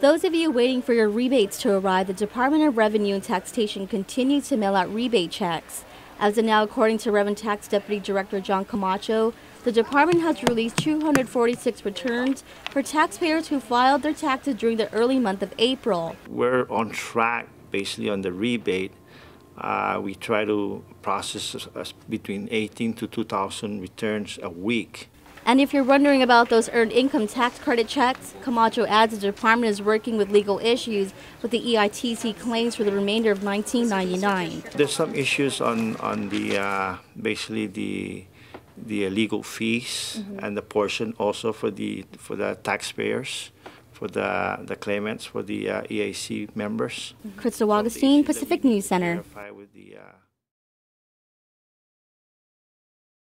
Those of you waiting for your rebates to arrive, the Department of Revenue and Taxation continues to mail out rebate checks. As of now, according to Revenue Tax Deputy Director John Camacho, the department has released 246 returns for taxpayers who filed their taxes during the early month of April. We're on track basically on the rebate. Uh, we try to process uh, between 18 to 2,000 returns a week. And if you're wondering about those earned income tax credit checks, Camacho adds the department is working with legal issues with the EITC claims for the remainder of 1999. There's some issues on on the uh, basically the the legal fees and the portion also for the for the taxpayers, for the the claimants, for the uh, EAC members. Crystal Augustine, Pacific News Center.